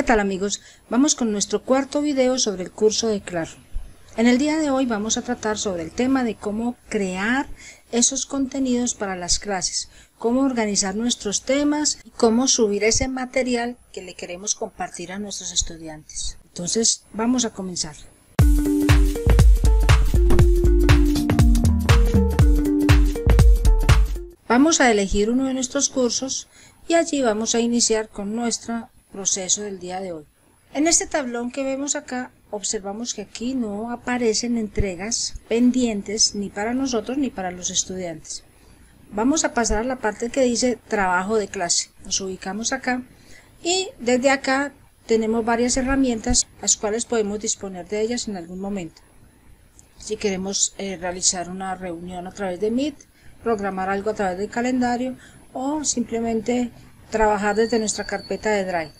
¿Qué tal amigos? Vamos con nuestro cuarto video sobre el curso de Claro. En el día de hoy vamos a tratar sobre el tema de cómo crear esos contenidos para las clases, cómo organizar nuestros temas y cómo subir ese material que le queremos compartir a nuestros estudiantes. Entonces vamos a comenzar. Vamos a elegir uno de nuestros cursos y allí vamos a iniciar con nuestro proceso del día de hoy. En este tablón que vemos acá observamos que aquí no aparecen entregas pendientes ni para nosotros ni para los estudiantes. Vamos a pasar a la parte que dice trabajo de clase. Nos ubicamos acá y desde acá tenemos varias herramientas las cuales podemos disponer de ellas en algún momento. Si queremos eh, realizar una reunión a través de Meet, programar algo a través del calendario o simplemente trabajar desde nuestra carpeta de Drive.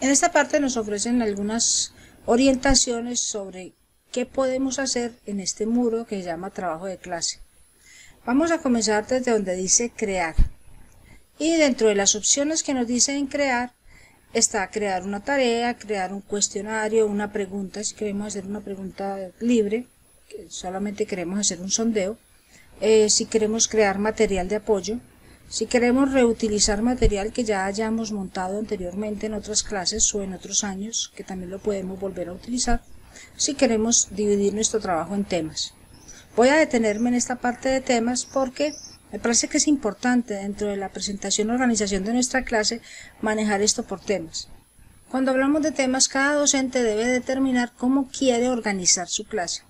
En esta parte nos ofrecen algunas orientaciones sobre qué podemos hacer en este muro que se llama trabajo de clase. Vamos a comenzar desde donde dice crear. Y dentro de las opciones que nos dicen crear, está crear una tarea, crear un cuestionario, una pregunta, si queremos hacer una pregunta libre, solamente queremos hacer un sondeo, eh, si queremos crear material de apoyo, si queremos reutilizar material que ya hayamos montado anteriormente en otras clases o en otros años, que también lo podemos volver a utilizar, si queremos dividir nuestro trabajo en temas. Voy a detenerme en esta parte de temas porque me parece que es importante dentro de la presentación y organización de nuestra clase manejar esto por temas. Cuando hablamos de temas, cada docente debe determinar cómo quiere organizar su clase.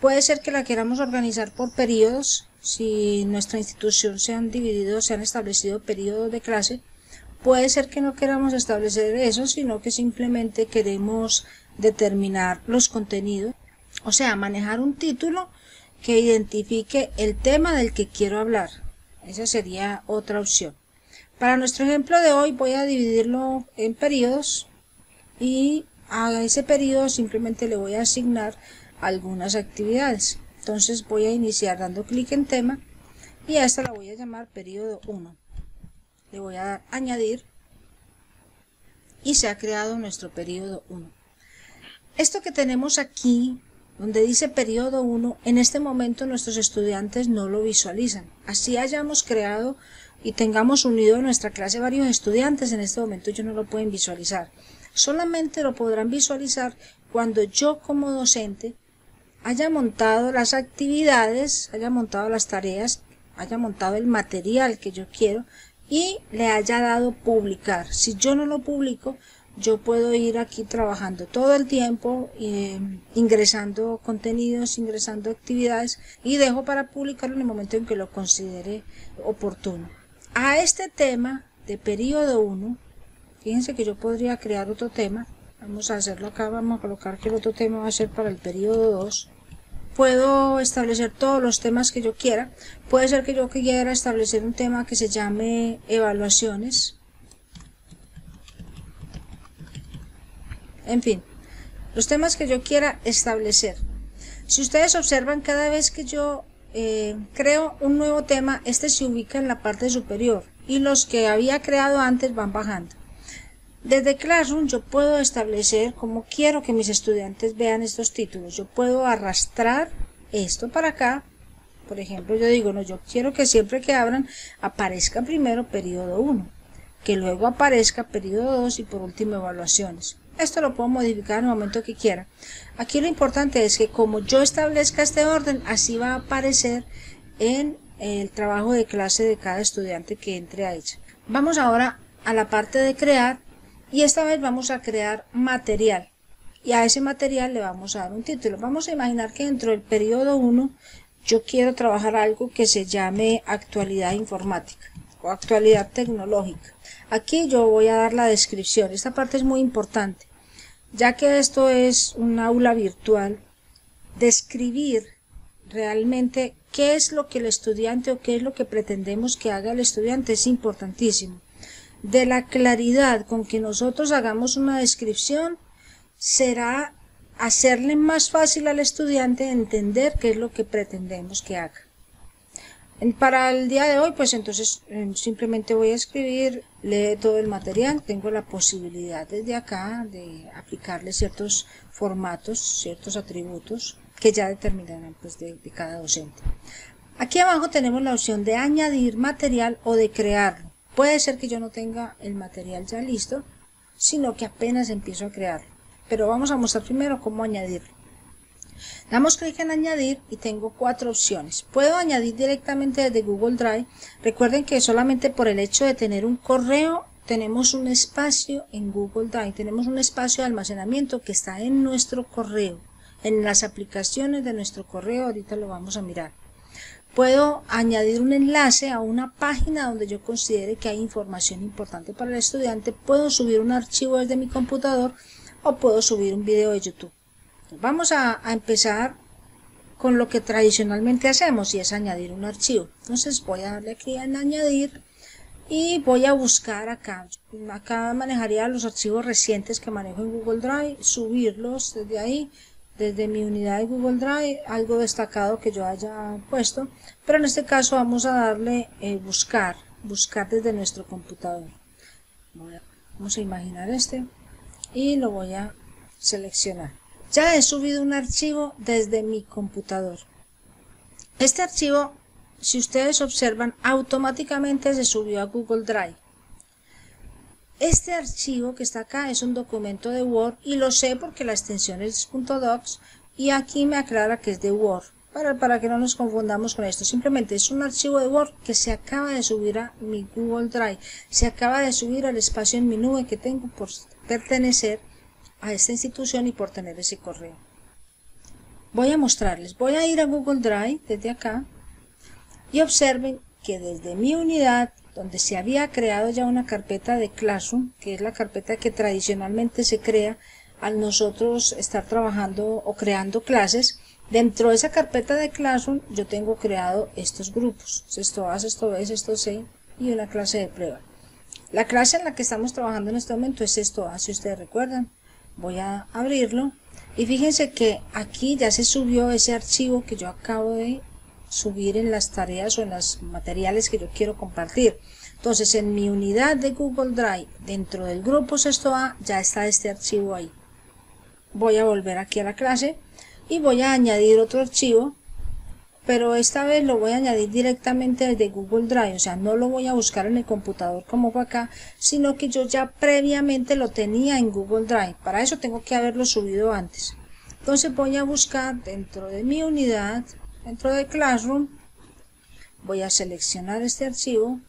Puede ser que la queramos organizar por periodos, si nuestra institución se han dividido, se han establecido periodos de clase, puede ser que no queramos establecer eso, sino que simplemente queremos determinar los contenidos, o sea, manejar un título que identifique el tema del que quiero hablar. Esa sería otra opción. Para nuestro ejemplo de hoy voy a dividirlo en periodos y a ese periodo simplemente le voy a asignar algunas actividades. Entonces voy a iniciar dando clic en tema y a esta la voy a llamar periodo 1. Le voy a dar añadir y se ha creado nuestro periodo 1. Esto que tenemos aquí, donde dice periodo 1, en este momento nuestros estudiantes no lo visualizan. Así hayamos creado y tengamos unido a nuestra clase varios estudiantes, en este momento ellos no lo pueden visualizar. Solamente lo podrán visualizar cuando yo como docente haya montado las actividades, haya montado las tareas, haya montado el material que yo quiero y le haya dado publicar. Si yo no lo publico, yo puedo ir aquí trabajando todo el tiempo, eh, ingresando contenidos, ingresando actividades y dejo para publicarlo en el momento en que lo considere oportuno. A este tema de periodo 1, fíjense que yo podría crear otro tema Vamos a hacerlo acá, vamos a colocar que el otro tema va a ser para el periodo 2. Puedo establecer todos los temas que yo quiera. Puede ser que yo quiera establecer un tema que se llame evaluaciones. En fin, los temas que yo quiera establecer. Si ustedes observan, cada vez que yo eh, creo un nuevo tema, este se ubica en la parte superior y los que había creado antes van bajando. Desde Classroom yo puedo establecer cómo quiero que mis estudiantes vean estos títulos. Yo puedo arrastrar esto para acá. Por ejemplo, yo digo, no, yo quiero que siempre que abran aparezca primero periodo 1, que luego aparezca periodo 2 y por último evaluaciones. Esto lo puedo modificar en el momento que quiera. Aquí lo importante es que como yo establezca este orden, así va a aparecer en el trabajo de clase de cada estudiante que entre a ella. Vamos ahora a la parte de crear y esta vez vamos a crear material y a ese material le vamos a dar un título. Vamos a imaginar que dentro del periodo 1 yo quiero trabajar algo que se llame actualidad informática o actualidad tecnológica. Aquí yo voy a dar la descripción. Esta parte es muy importante, ya que esto es un aula virtual. Describir realmente qué es lo que el estudiante o qué es lo que pretendemos que haga el estudiante es importantísimo de la claridad con que nosotros hagamos una descripción será hacerle más fácil al estudiante entender qué es lo que pretendemos que haga. Para el día de hoy, pues entonces eh, simplemente voy a escribir, lee todo el material, tengo la posibilidad desde acá de aplicarle ciertos formatos, ciertos atributos que ya determinarán pues de, de cada docente. Aquí abajo tenemos la opción de añadir material o de crearlo. Puede ser que yo no tenga el material ya listo, sino que apenas empiezo a crearlo. Pero vamos a mostrar primero cómo añadirlo. Damos clic en añadir y tengo cuatro opciones. Puedo añadir directamente desde Google Drive. Recuerden que solamente por el hecho de tener un correo tenemos un espacio en Google Drive, tenemos un espacio de almacenamiento que está en nuestro correo, en las aplicaciones de nuestro correo, ahorita lo vamos a mirar. Puedo añadir un enlace a una página donde yo considere que hay información importante para el estudiante, puedo subir un archivo desde mi computador o puedo subir un video de YouTube. Vamos a, empezar con lo que tradicionalmente hacemos y es añadir un archivo. Entonces voy a darle aquí en añadir y voy a buscar acá. Acá manejaría los archivos recientes que manejo en Google Drive, subirlos desde ahí, desde mi unidad de Google Drive, algo destacado que yo haya puesto. Pero en este caso vamos a darle eh, buscar, buscar desde nuestro computador. vamos a imaginar este y lo voy a seleccionar. Ya he subido un archivo desde mi computador. Este archivo, si ustedes observan, automáticamente se subió a Google Drive. Este archivo que está acá es un documento de Word y lo sé porque la extensión es .docs y aquí me aclara que es de Word. Para, para que no nos confundamos con esto, simplemente es un archivo de Word que se acaba de subir a mi Google Drive, se acaba de subir al espacio en mi nube que tengo por pertenecer a esta institución y por tener ese correo. Voy a mostrarles, voy a ir a Google Drive desde acá y observen que desde mi unidad donde se había creado ya una carpeta de Classroom, que es la carpeta que tradicionalmente se crea al nosotros estar trabajando o creando clases, dentro de esa carpeta de Classroom yo tengo creado estos grupos, esto A, esto B, esto C y una clase de prueba. La clase en la que estamos trabajando en este momento es esto A, si ustedes recuerdan. Voy a abrirlo. Y fíjense que aquí ya se subió ese archivo que yo acabo de subir en las tareas o en los materiales que yo quiero compartir entonces en mi unidad de Google Drive dentro del grupo sexto A ya está este archivo ahí voy a volver aquí a la clase y voy a añadir otro archivo pero esta vez lo voy a añadir directamente desde Google Drive, o sea, no lo voy a buscar en el computador como fue acá, sino que yo ya previamente lo tenía en Google Drive. Para eso tengo que haberlo subido antes. Entonces voy a buscar dentro de mi unidad, dentro de Classroom, voy a seleccionar este archivo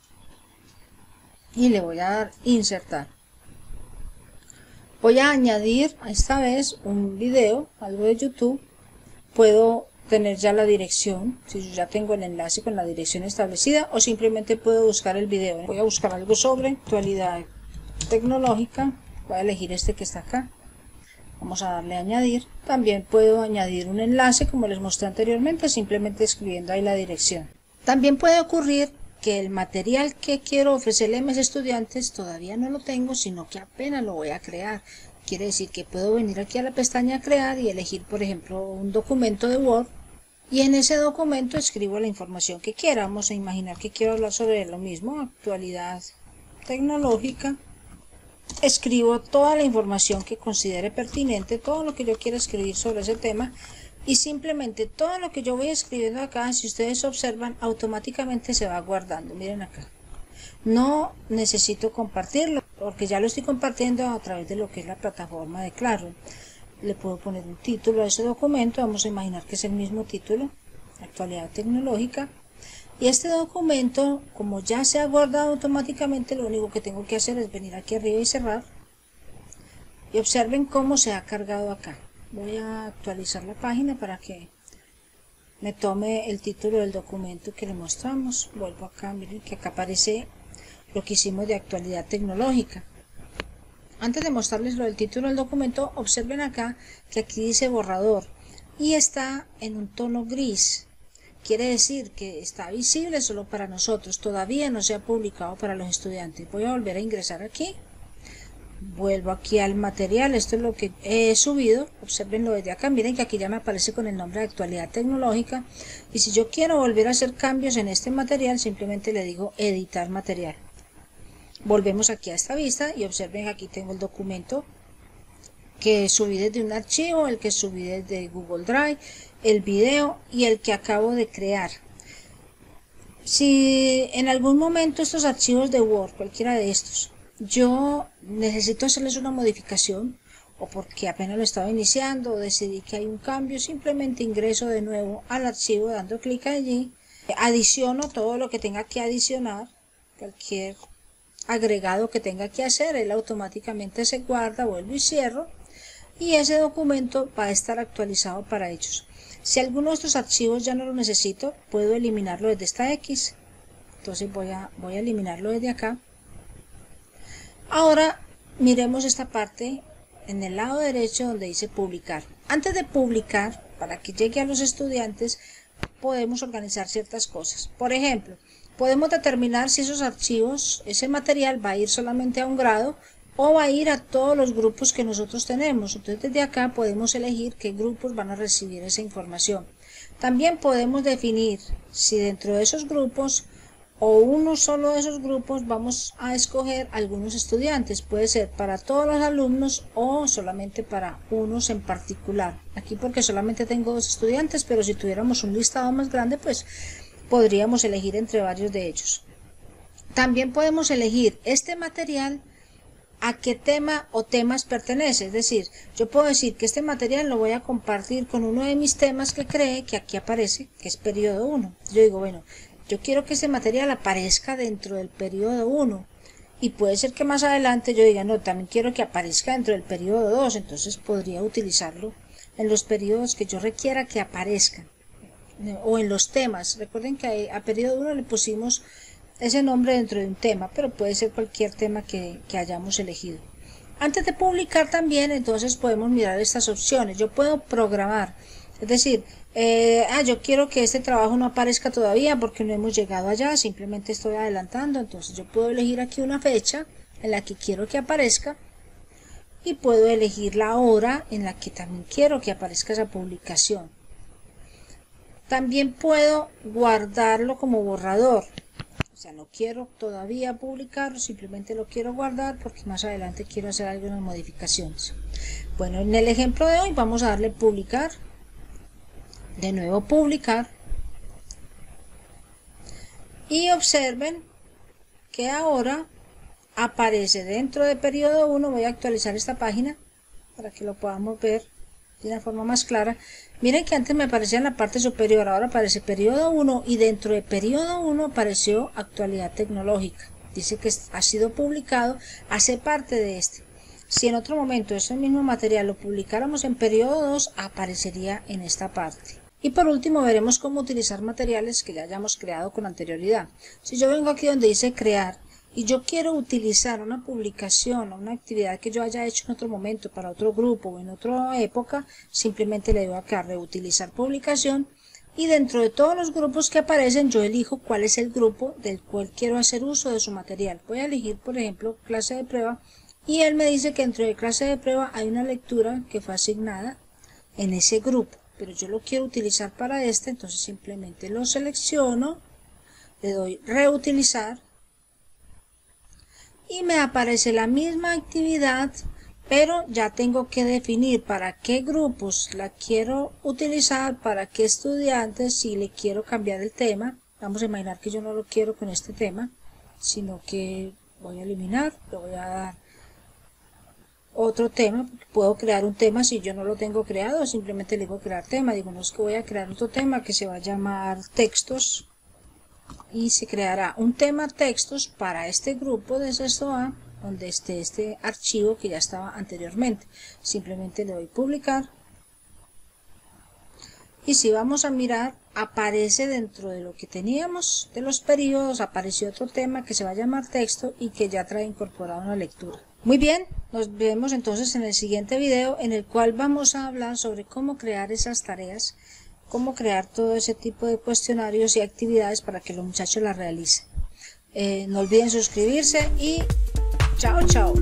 y le voy a dar insertar. Voy a añadir esta vez un video, algo de YouTube. Puedo tener ya la dirección, si yo ya tengo el enlace con la dirección establecida o simplemente puedo buscar el video. Voy a buscar algo sobre actualidad tecnológica, voy a elegir este que está acá. Vamos a darle a añadir. También puedo añadir un enlace como les mostré anteriormente, simplemente escribiendo ahí la dirección. También puede ocurrir que el material que quiero ofrecerle a mis estudiantes todavía no lo tengo, sino que apenas lo voy a crear. Quiere decir que puedo venir aquí a la pestaña crear y elegir, por ejemplo, un documento de Word y en ese documento escribo la información que quiera. Vamos a imaginar que quiero hablar sobre lo mismo, actualidad tecnológica. Escribo toda la información que considere pertinente, todo lo que yo quiera escribir sobre ese tema y simplemente todo lo que yo voy escribiendo acá, si ustedes observan, automáticamente se va guardando. Miren acá. No necesito compartirlo porque ya lo estoy compartiendo a través de lo que es la plataforma de Claro le puedo poner un título a ese documento, vamos a imaginar que es el mismo título, actualidad tecnológica, y este documento, como ya se ha guardado automáticamente, lo único que tengo que hacer es venir aquí arriba y cerrar, y observen cómo se ha cargado acá. Voy a actualizar la página para que me tome el título del documento que le mostramos. Vuelvo acá, miren que acá aparece lo que hicimos de actualidad tecnológica. Antes de mostrarles lo del título del documento, observen acá que aquí dice borrador y está en un tono gris. Quiere decir que está visible solo para nosotros, todavía no se ha publicado para los estudiantes. Voy a volver a ingresar aquí. vuelvo aquí al material, esto es lo que he subido, observenlo desde acá, miren que aquí ya me aparece con el nombre de actualidad tecnológica y si yo quiero volver a hacer cambios en este material simplemente le digo editar material volvemos aquí a esta vista y observen aquí tengo el documento que subí desde un archivo, el que subí desde Google Drive, el video y el que acabo de crear. Si en algún momento estos archivos de Word, cualquiera de estos, yo necesito hacerles una modificación o porque apenas lo estaba iniciando o decidí que hay un cambio, simplemente ingreso de nuevo al archivo dando clic allí, adiciono todo lo que tenga que adicionar, cualquier agregado que tenga que hacer, él automáticamente se guarda, vuelvo y cierro y ese documento va a estar actualizado para ellos. Si alguno de estos archivos ya no lo necesito, puedo eliminarlo desde esta X. Entonces voy a, voy a eliminarlo desde acá. Ahora miremos esta parte en el lado derecho donde dice publicar. Antes de publicar, para que llegue a los estudiantes, podemos organizar ciertas cosas. Por ejemplo, podemos determinar si esos archivos, ese material va a ir solamente a un grado o va a ir a todos los grupos que nosotros tenemos. Entonces desde acá podemos elegir qué grupos van a recibir esa información. También podemos definir si dentro de esos grupos o uno solo de esos grupos vamos a escoger algunos estudiantes. Puede ser para todos los alumnos o solamente para unos en particular. Aquí porque solamente tengo dos estudiantes, pero si tuviéramos un listado más grande, pues podríamos elegir entre varios de ellos. También podemos elegir este material a qué tema o temas pertenece. Es decir, yo puedo decir que este material lo voy a compartir con uno de mis temas que cree, que aquí aparece, que es periodo 1. Yo digo, bueno, yo quiero que ese material aparezca dentro del periodo 1. Y puede ser que más adelante yo diga, no, también quiero que aparezca dentro del periodo 2. Entonces podría utilizarlo en los periodos que yo requiera que aparezcan. O en los temas. Recuerden que a periodo 1 le pusimos ese nombre dentro de un tema, pero puede ser cualquier tema que, hayamos elegido. Antes de publicar también, entonces podemos mirar estas opciones. Yo puedo programar, es decir, eh, ah, yo quiero que este trabajo no aparezca todavía porque no hemos llegado allá, simplemente estoy adelantando, entonces yo puedo elegir aquí una fecha en la que quiero que aparezca y puedo elegir la hora en la que también quiero que aparezca esa publicación. También puedo guardarlo como borrador. Sea, no quiero todavía publicarlo, simplemente lo quiero guardar porque más adelante quiero hacer algunas modificaciones. Bueno, en el ejemplo de hoy vamos a darle publicar. De nuevo publicar. Y observen que ahora aparece dentro de periodo 1, voy a actualizar esta página para que lo podamos ver de una forma más clara. Miren que antes me aparecía en la parte superior, ahora aparece periodo 1 y dentro de periodo 1 apareció actualidad tecnológica. Dice que ha sido publicado, hace parte de este. Si en otro momento ese mismo material lo publicáramos en periodo 2, aparecería en esta parte. Y por último veremos cómo utilizar materiales que ya hayamos creado con anterioridad. Si yo vengo aquí donde dice crear y yo quiero utilizar una publicación o una actividad que yo haya hecho en otro momento para otro grupo o en otra época, simplemente le doy acá reutilizar publicación y dentro de todos los grupos que aparecen yo elijo cuál es el grupo del cual quiero hacer uso de su material. Voy a elegir por ejemplo clase de prueba y él me dice que dentro de clase de prueba hay una lectura que fue asignada en ese grupo, pero yo lo quiero utilizar para este, entonces simplemente lo selecciono, le doy reutilizar y me aparece la misma actividad pero ya tengo que definir para qué grupos la quiero utilizar, para qué estudiantes, si le quiero cambiar el tema. Vamos a imaginar que yo no lo quiero con este tema, sino que voy a eliminar, le voy a dar otro tema, puedo crear un tema si yo no lo tengo creado, simplemente le digo crear tema, digo no es que voy a crear otro tema que se va a llamar textos y se creará un tema textos para este grupo de sexto A donde esté este archivo que ya estaba anteriormente. Simplemente le doy publicar. Y si vamos a mirar aparece dentro de lo que teníamos de los periodos apareció otro tema que se va a llamar texto y que ya trae incorporado una lectura. Muy bien, nos vemos entonces en el siguiente video en el cual vamos a hablar sobre cómo crear esas tareas cómo crear todo ese tipo de cuestionarios y actividades para que los muchachos las realicen. Eh, no olviden suscribirse y chao chao.